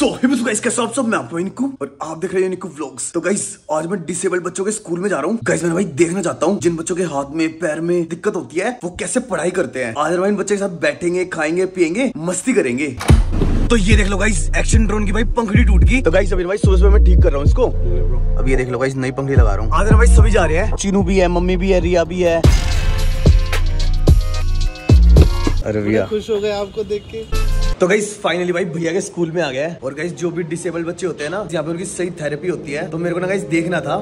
सो so, guys कैसे आप सब मैं आपको निकू और आप देख रहे हैं निकू व्लॉग्स तो गाइस आज मैं डिसेबल्ड बच्चों के स्कूल में जा रहा हूँ। गाइस मैं भाई देखना चाहता हूँ जिन बच्चों के हाथ में पैर में दिक्कत होती है वो कैसे पढ़ाई करते हैं। आज भाई बच्चे के साथ बैठेंगे खाएँगे पियेंगे मस्ती करेंगे। तो ये देख लो गाइस एक्शन ड्रोन की भाई पंखड़ी टूट गई। तो गाइस अभी भाई सुबह सुबह मैं ठीक कर रहा हूँ इसको। अब ये देख लो गाइस नई पंखड़ी लगा रहा हूँ। आज भाई सभी जा रहे हैं। चीनू भी है मम्मी भी है रिया भी है। अरे भैया खुश हो गए आपको देख के। तो गई फाइनली भाई भैया के स्कूल में आ गया है। और गई जो भी डिसेबल बच्चे होते हैं ना यहाँ पे उनकी सही थेरेपी होती है तो मेरे को ना गई देखना था।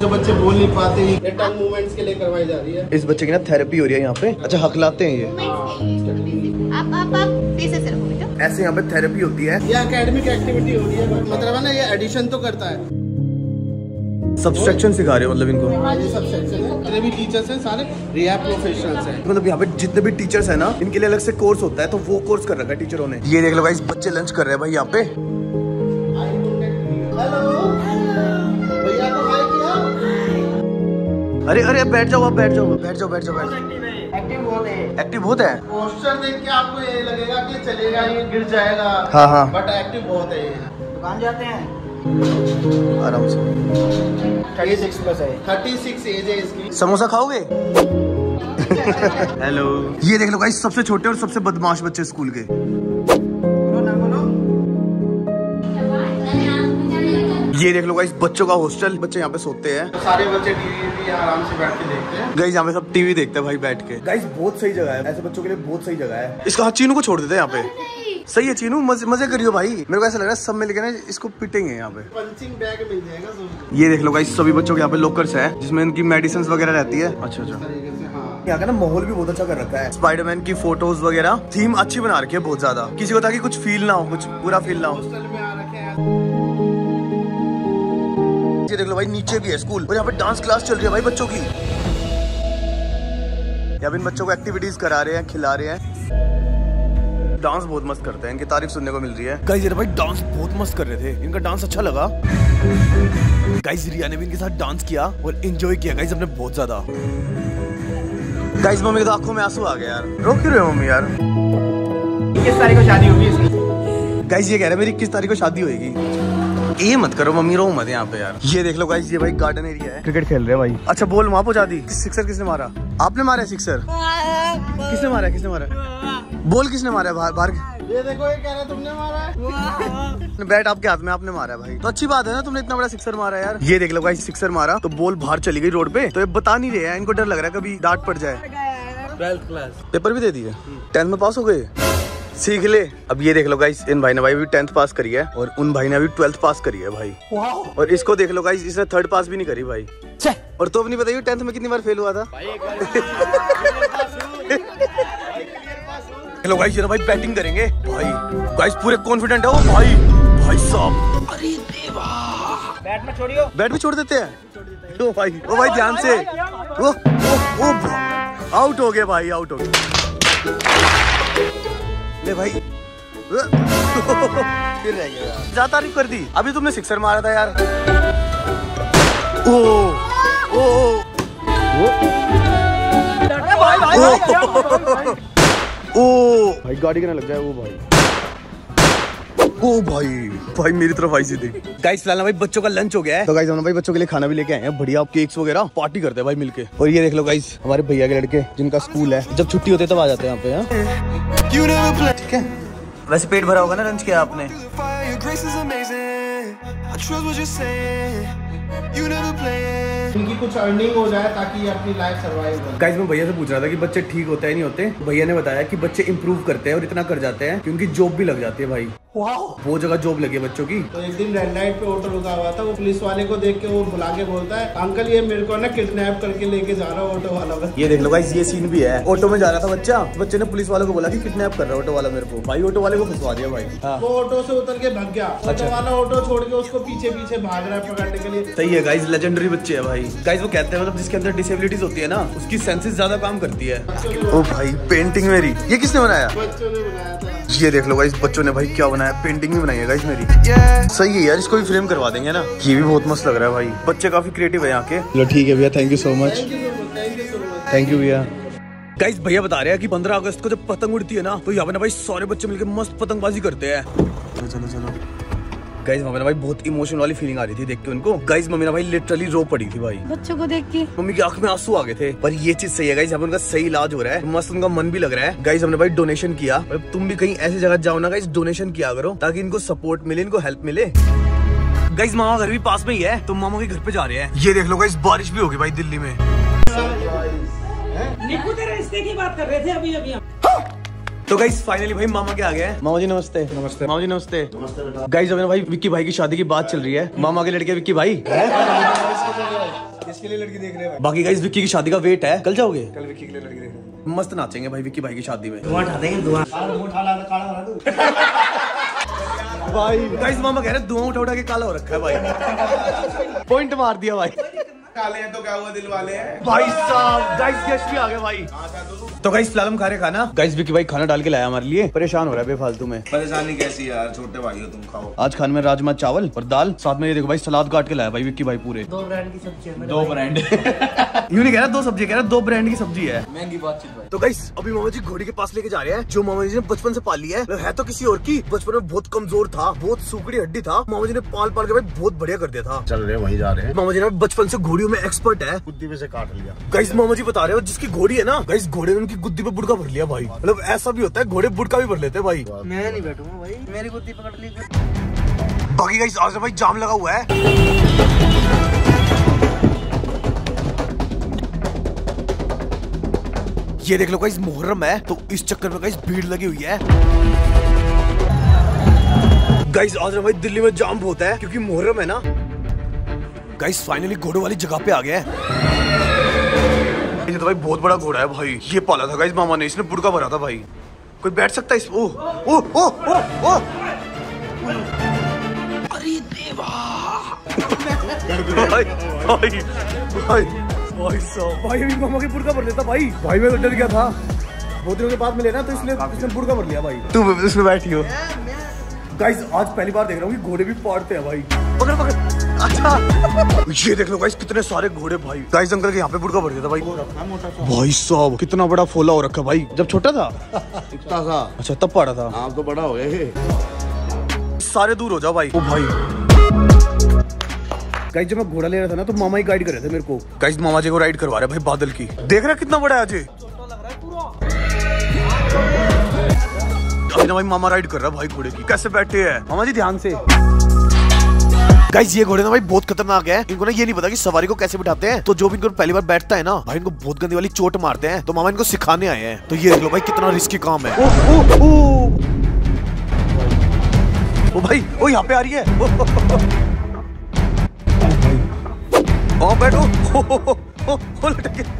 जो बच्चे बोल नहीं पाते टंग मूवमेंट्स के लिए करवाई जा रही है। इस बच्चे की ना थेरेपी हो रही है यहाँ पे। अच्छा हकलाते हैं ये। आप आप आप ऐसे से रखो बेटा। ऐसे यहाँ पे थेरेपी होती है। ये एकेडमिक एक्टिविटी हो रही है मतलब है ना ये एडिशन तो करता है। सब्सट्रैक्शन सिखा रहे हो मतलब इनको? हाँ ये सब सेक्शन है जितने भी टीचर्स हैं सारे रिया प्रोफेशनल्स हैं। मतलब यहाँ पे जितने भी टीचर्स है ना इनके लिए अलग से कोर्स होता है तो वो कोर्स कर रखा है टीचरों ने ये देख लो भाई बच्चे लंच कर रहे हैं भाई यहाँ पे। हेलो भैया को हाय किया? अरे अरे बैठ जाओ आप बैठ जाओ बैठ जाओ बैठ जाओ बैठ जाओ। एक्टिव बहुत है। एक्टिव बहुत है? पोस्टर देख के आपको ये लगेगा कि चलेगा ये गिर जाएगा। हाँ, हाँ। बट एक्टिव बहुत है दुकान जाते हैं। आराम से। थर्टी सिक्स प्लस है। थर्टी सिक्स एज है इसकी। समोसा खाओगे? हेलो ये देख लो गाइस सबसे छोटे और सबसे बदमाश बच्चे स्कूल के। बोलो ना बोलो। ये देख लो गाइस बच्चों का हॉस्टल बच्चे यहाँ पे सोते हैं। तो सारे बच्चे टीवी भी आराम से बैठ के देखते हैं। गाइस यहाँ पे सब टीवी देखते हैं भाई बैठ के। गाइस बहुत सही जगह है। ऐसे बच्चों के लिए बहुत सही जगह है। इसका हाथ चीनू को छोड़ देते हैं यहाँ पे। सही है चीनू मज़े मज़े करियो भाई। मेरे को ऐसा लग रहा है सब मिलके ना इसको पिटेंगे यहाँ पे। पंचिंग बैग मिल जाएगा ये देख लो भाई सभी बच्चों के यहाँ पे लॉकर्स है जिसमें इनकी मेडिसिन वगैरह रहती है। अच्छा अच्छा। हाँ। यहाँ का ना माहौल भी बहुत अच्छा कर रखा है। स्पाइडरमैन की फ़ोटोज़ वगैरह थीम अच्छी बना रखी है बहुत ज़्यादा। किसी को ताकि कुछ फील ना हो कुछ बुरा फील ना हो। हैं। ये देख लो भाई नीचे भी है स्कूल और यहाँ पे डांस क्लास चल रही है भाई बच्चों की। यहाँ पे इन बच्चों को एक्टिविटीज़ करा रहे हैं खिला रहे हैं। डांस बहुत मस्त करते हैं इनकी तारीफ़ सुनने को मिल रही है। गाइस भाई डांस बहुत मस्त कर रहे थे। इनका डांस अच्छा लगा। गाइस रिया ने भी इनके साथ डांस किया और एंजॉय किया। गाइस हमने बहुत ज़्यादा। गाइस मम्मी की तो आँखों में आँसू आ गए यार। रो क्यों रहे हो मम्मी यार? किस तारीख को शादी होगी इसकी? गाइस ये कह रहे हैं मेरी किस तारीख को शादी होएगी। ये मत करो मम्मी रो मत यहाँ पे यार। ये देख लो गाइस ये भाई गार्डन एरिया है। क्रिकेट खेल रहे हैं भाई। अच्छा बोल वहाँ पहुँचा दी सिक्सर किसने मारा? आपने मारा है सिक्सर किसने मारा किसने मारा बोल किसने मारा है बाहर बाहर ये देखो ये कह रहा है तुमने मारा है। बैट आपके हाथ में आपने मारा है भाई। तो अच्छी बात है ना तुमने इतना बड़ा सिक्सर मारा है यार। ये देख लो भाई सिक्सर मारा तो बॉल बाहर चली गई रोड पे। तो ये बता नहीं रहे हैं इनको डर लग रहा है कभी डांट पड़ जाए। ट्वेल्थ क्लास पेपर भी दे दिए। टेंथ में पास हो गए। सीख ले। अब ये देख लो गाइस इन भाई ने भाई भी टेंथ पास करी है और उन भाई ने अभी ट्वेल्थ पास करी है भाई। और इसको देख लो गाइस इसने थर्ड पास भी नहीं करी भाई। और तो अपनी बताइए टेंथ में कितनी बार फेल हुआ था। हेलो गाइस ये ना भाई बैटिंग करेंगे। भाई गाइस पूरे कॉन्फिडेंट है। ओ भाई भाई साहब। अरे देवा। बैट में छोड़ियो। बैट भी छोड़ देते हैं। ओ भाई ओ भाई ध्यान से। ओ ओ ओ आउट हो गए भाई आउट हो गए ले भाई। फिर रह गया। ज़्यादा तारीफ़ कर दी। अभी तुमने सिक्सर मारा था यार। ओ ओ ओ। ओ। भाई गाड़ी के ना लग जाए वो भाई। ओ भाई भाई मेरी तरफ़ आई सीधी गाइस फ़िलहाल भाई बच्चों का लंच हो गया है तो गाइस हम भाई बच्चों के लिए खाना भी लेके आए हैं बढ़िया केक्स वगैरह पार्टी करते हैं भाई मिलके और ये देख लो गाइस हमारे भैया के लड़के जिनका स्कूल है जब छुट्टी होती है तब आ जाते हैं यहाँ पे हाँ? ठीक है वैसे पेट भरा होगा ना लंच किया आपने. I trust what you're saying. You never play it. इनकी कुछ अर्निंग हो जाए ताकि ये अपनी लाइफ सर्वाइव कर। गाइस मैं भैया से पूछ रहा था कि बच्चे ठीक होते हैं नहीं होते? भैया ने बताया कि बच्चे इंप्रूव करते हैं और इतना कर जाते हैं कि उनकी जॉब भी लग जाती है भाई। वो जगह जॉब लगी है बच्चों की। तो एक दिन रेड लाइट पे ऑटो रुका हुआ था वो पुलिस वाले को देख के वो बुला के बोलता है अंकल ये मेरे को ना किडनैप करके लेके जा रहा है ऑटो वाला बस. ये देख लो गाइस ये सीन भी है। ऑटो में जा रहा था बच्चा बच्चे ने पुलिस वाले को बोला कि किडनैप कर रहा है ऑटो वाला मेरे को। भाई ऑटो वाले को फंसवा दिया भाई। हाँ। वो ऑटो से उतर के भाग गया। ऑटो वाला ऑटो छोड़ के उसको पीछे पीछे भाग रहा है पकड़ने के लिए। सही है गाइस लेजेंडरी बच्चे है भाई। गाइस वो कहते हैं मतलब जिसके अंदर डिसेबिलिटीज होती है ना उसकी सेंसेस ज़्यादा काम करती है। ओ भाई पेंटिंग मेरी। ये किसने बनाया? बच्चों ने बनाया था ये देख लो गाइस बच्चों ने भाई क्या बनाया? पेंटिंग ही बनाई है गाइस मेरी। Yeah. सही है यार इसको भी फ्रेम करवा देंगे ना। ये भी बहुत मस्त लग रहा है भाई। बच्चे काफ़ी क्रिएटिव है यहाँ के। चलो ठीक है भैया thank you so much thank you thank you so much thank you भैया. गाइस भैया बता रहे हैं कि 15 अगस्त को जब पतंग उड़ती है ना तो यहाँ पे ना भाई सारे बच्चे मिलकर मस्त पतंगबाजी करते हैं। चलो चलो चलो। गाइज़ मम्मी ना भाई बहुत इमोशनल वाली फीलिंग आ रही थी देख के उनको। गाइज़ मम्मी ना भाई लिटरली रो पड़ी थी भाई। बच्चों को देख के। मम्मी की आँख में आँसू आ गए थे। पर ये चीज़ सही है गाइज़ यहाँ उनका सही इलाज हो रहा है। मस्त उनका मन भी लग रहा है। गाइज़ हमने भाई डोनेशन किया। तुम भी कहीं ऐसी जगह जाओ ना गाइज़ डोनेशन किया करो ताकि इनको सपोर्ट मिले इनको हेल्प मिले। गाइज़ मामा घर भी पास में ही है। तो मामा के घर पे जा रहे हैं। ये देख लो गाइज़ बारिश भी होगी भाई दिल्ली में। निकू तेरे रिश्ते की बात कर रहे थे अभी अभी हम तो गाइज़ फाइनली भाई मामा के आ गए हैं। मामा जी नमस्ते। नमस्ते। मामा जी नमस्ते। नमस्ते गाइज़ अभी भाई विक्की भाई की शादी की बात चल रही है। मामा के लड़के विक्की भाई। इसके लिए लड़की देख रहे हैं बाकी गाइज़ विक्की की शादी का वेट है। कल जाओगे? कल विक्की के लिए लड़की देखने मस्त नाचेंगे भाई विक्की भाई की शादी में। धुआँ उठा देंगे धुआँ भाई मुँह उठा ला काला हो रहा तू। भाई। गाइज़ मामा कह रहे हैं धुआँ उठा उठा के काला हो रखा है भाई। पॉइंट मार दिया भाई। काले हैं तो क्या हुआ दिल वाले हैं? भाई साहब गाइस गेस्ट भी आ गए भाई। तो गाइस फ़िलहाल हम खा रहे खाना। गाइस विक्की भाई खाना डाल के लाया हमारे लिए। परेशान हो रहा है बेफालतू में। परेशानी कैसी यार? छोटे भाई हो तुम खाओ। आज खाने में राजमा चावल और दाल। साथ में ये देखो भाई सलाद काट के लाया भाई विक्की भाई पूरे। दो ब्रांड की सब्ज़ी है दो ब्रांड यूँ नहीं कह रहा दो सब्ज़ी कह रहा दो ब्रांड की सब्ज़ी है। महँगी बातचीत भाई। तो गाइस अभी मामा जी घोड़ी के पास लेके जा रहे हैं जो मामा जी ने बचपन से पाली है। मतलब है तो किसी और की बचपन में बहुत कमज़ोर था बहुत सुकड़ी हड्डी था। मामा जी ने पाल पाल के भाई बहुत बढ़िया कर दिया था। चल रहे वहीं जा रहे हैं। मामा जी ने बचपन से घोड़ियों में एक्सपर्ट है। बुद्धि में से काट लिया। गाइस मामा जी बता रहे हो जिसकी घोड़ी है ना गाइस घोड़े ने उनकी गुद्दी पे बुड़का भर लिया भाई। मतलब ऐसा भी होता है घोड़े बुड़का भी भर लेते हैं भाई। मैं नहीं बैठूँगा भाई मेरी गुद्दी पकड़ ली। बाकी गाइस आज भाई जाम लगा हुआ है। ये देख लो गाइस मुहर्रम है तो इस चक्कर में गाइस भीड़ लगी हुई है। गाइस आज भाई दिल्ली में जाम बहुत है क्योंकि मुहर्रम है ना। गाइस फाइनली घोड़ों वाली जगह पे आ गया हैं। ये तो भाई बहुत बड़ा घोड़ा है भाई। ये पाला था गाइस मामा ने इसने बुड़का भरा था भाई। कोई बैठ सकता है इस ओ ओ ओ ओ ओ अरे देवा। भाई भाई भाई भाई साहब। भाई अभी मामा के बुड़का भर लेता भाई। भाई मैं तो डर गया था। बहुत दिनों के बाद मिले ना तो इसलिए इसने बुड़का भर लिया भाई। तू इसमें बैठी हो। गाइस आज पहली बार देख रहा हूँ कि घोड़े भी पाड़ते हैं भाई। पकड़ पकड़। अच्छा ये देख लो गाइस कितने सारे घोड़े भाई। गाइस अंकल के यहाँ पे बुड़का भर गया था भाई। भाई साहब कितना बड़ा फोला हो रखा भाई। जब छोटा था? इतना सा अच्छा तब पड़ा था। आप तो बड़ा हो गए सारे दूर हो जाओ भाई। ओ भाई। गाइस जब मैं घोड़ा ले रहा था ना तो मामा ही गाइड कर रहे थे मेरे को। गाइस मामा जी को राइड करवा रहे भाई बादल की। देख रहे हैं कितना बड़ा है अजय अभी ना भाई मामा राइड कर रहा है भाई घोड़े की। कैसे बैठे हैं? मामा जी ध्यान से। गाइस ये घोड़े ना भाई बहुत खतरनाक है। इनको ना ये नहीं पता कि सवारी को कैसे बिठाते हैं। तो जो भी इनको पहली बार बैठता है ना भाई इनको बहुत गंदी वाली चोट मारते हैं। तो मामा इनको सिखाने आए हैं। तो ये देख लो भाई कितना रिस्की काम है। ओ, ओ, ओ, ओ भाई ओ यहाँ पे आ रही है। ओ, बैठो।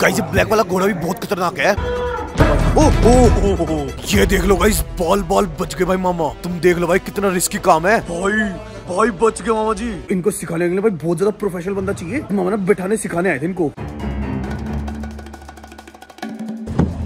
गाइस ये ब्लैक वाला घोड़ा भी बहुत खतरनाक है। ओ, ओ, ओ, ओ, ओ, ये देख लो गाइस बॉल बॉल बच गए भाई मामा। तुम देख लो भाई कितना रिस्की काम है। भाई भाई बच गए मामा जी। इनको सिखाने के लिए भाई बहुत ज़्यादा प्रोफेशनल बंदा चाहिए। मामा ना बिठाने सिखाने आए थे इनको।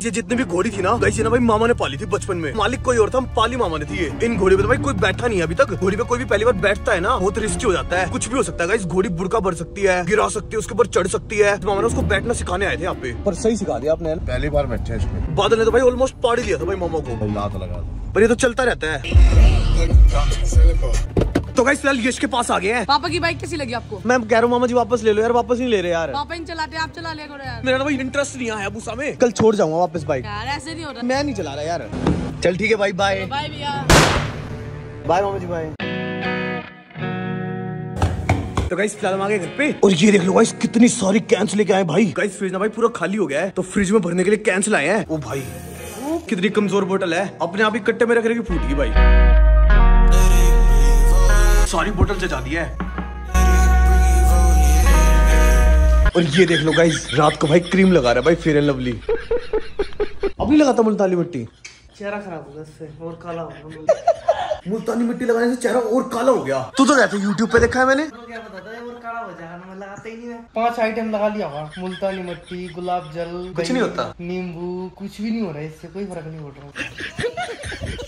ये जितने भी घोड़ी थी ना गाइस ना भाई मामा ने पाली थी बचपन में। मालिक कोई और था हम पाली मामा ने थी ये। इन घोड़ी पे तो भाई कोई बैठा नहीं है अभी तक। घोड़ी पे कोई भी पहली बार बैठता है ना बहुत रिस्की हो जाता है। कुछ भी हो सकता है गाइस घोड़ी बुड़का भर सकती है गिरा सकती है उसके ऊपर चढ़ सकती है। तो मामा ने उसको बैठना सिखाने आए थे यहाँ पे। पर सही सिखा दिया आपने। पहली बार बैठे हैं इसमें। बादल ने तो भाई ऑलमोस्ट पाड़ी लिया था भाई मामा को। लात लगा पर ये तो चलता रहता है। तो गाइस फ़िलहाल यश के पास आ गए हैं। पापा की बाइक कैसी लगी आपको? मैं कह रहा हूँ मामा जी वापस ले लो यार वापस नहीं ले रहे यार। पापा इन चलाते आप चला लिया करो यार। मेरा ना भाई इंटरेस्ट नहीं आया बुसा में। कल छोड़ जाऊँगा वापस बाइक यार ऐसे नहीं हो रहा मैं नहीं चला रहा यार। चल ठीक है भाई बाय बाय भैया। बाय मामा जी बाय तो गाइस फ़िलहाल हम आ गए घर पे। और ये देख लो गाइस कितनी सारी कैंस लेके आए भाई। गाइस फ्रिज ना भाई पूरा खाली हो गया है। तो फ्रिज में भरने के लिए कैंस लाए हैं। ओ भाई कितनी कमज़ोर बोतल है। अपने आप ही कट्टे में रख रहे फूट गई भाई। सारी बोतल जजा दी है। और ये देख लो गाइस रात को भाई क्रीम लगा रहा है भाई फेयर एंड लवली अब नहीं लगाता मुल्तानी मिट्टी? चेहरा खराब होगा इससे और काला होगा मुल्तानी। मिट्टी लगाने से चेहरा और काला हो गया। तू तो रहता यूट्यूब पे देखा है मैंने। क्या बताता है और काला खराब हो जाएगा ना मैं लगाता ही नहीं मैं पाँच आइटम लगा लिया हुआ मुल्तानी मिट्टी गुलाब जल कुछ नहीं होता? नींबू कुछ भी नहीं हो रहा है इससे कोई फ़र्क नहीं पड़ रहा।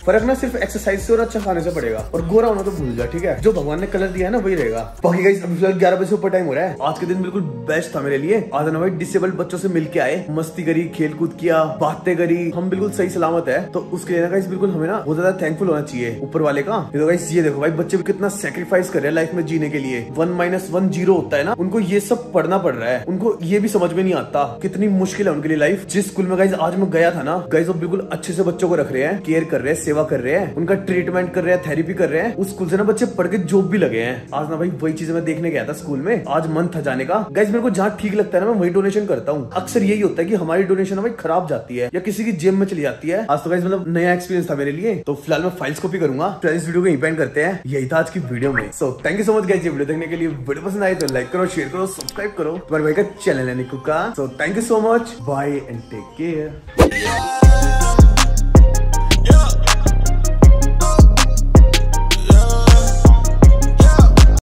फ़र्क ना सिर्फ़ एक्सरसाइज से और अच्छा खाने से पड़ेगा। और गोरा होना तो भूल जा, ठीक है? जो भगवान ने कलर दिया है ना, वही रहेगा। बाकी गाइस अभी फ़िलहाल ग्यारह बजे ऊपर टाइम हो रहा है। आज के दिन बिल्कुल बेस्ट था मेरे लिए। आज ना भाई डिसेबल्ड बच्चों से मिलके आए। मस्ती करी खेल कूद किया, बातें करी। हम बिल्कुल सही सलामत है। तो उसके लिए ना गाइस बिल्कुल हमें ना बहुत ज़्यादा थैंकफुल होना चाहिए ऊपर वाले का। तो गाइस ये देखो भाई, बच्चे कितना सेक्रीफाइस कर रहे हैं लाइफ में जीने के लिए। वन माइनस वन ज़ीरो होता है ना, उनको ये सब पढ़ना पड़ रहा है। उनको ये भी समझ में नहीं आता कितनी मुश्किल है उनके लिए लाइफ जिस स्कूल में गाइस आज मैं गया था ना गाइस वो बिल्कुल अच्छे से बच्चों को रख रहे हैं केयर कर रहे हैं सेवा कर रहे हैं, उनका ट्रीटमेंट कर रहे हैं थेरेपी कर रहे हैं। उस स्कूल से ना बच्चे पढ़ के जॉब भी लगे हैं। आज ना भाई वही चीज़ें मैं देखने गया था स्कूल में। आज मन था जाने का। गाइस मेरे को जहाँ ठीक लगता है ना, मैं वही डोनेशन करता हूँ। अक्सर यही होता है कि हमारी डोनेशन भाई खराब जाती है, या किसी की जेब में चली जाती है। आज तो गाइस मतलब नया एक्सपीरियंस था मेरे लिए। तो फ़िलहाल मैं फाइल्स कॉपी करूँगा। फिर इस वीडियो को यहीं पेंड करते हैं। यही था आज की वीडियो में। So thank you so much guys ये वीडियो देखने के लिए वीडियो पसंद आई तो लाइक करो शेयर करो सब्सक्राइब करो। तुम्हारे भाई का चैनल है निकू का। So thank you so much bye and take care